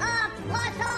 Ah, What's up?